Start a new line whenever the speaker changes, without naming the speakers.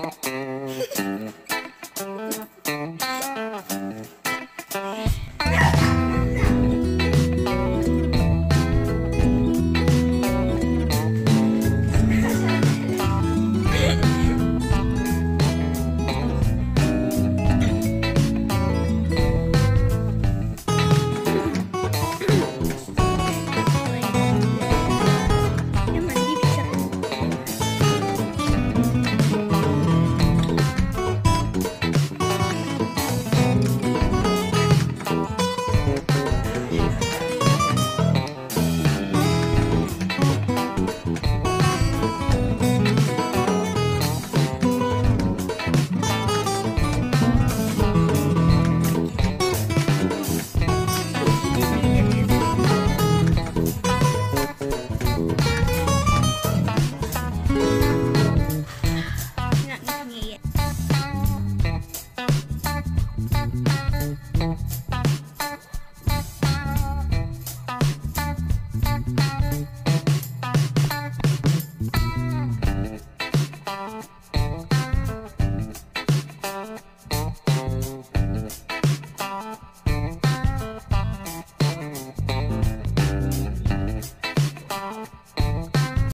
うん。not knowing it yet.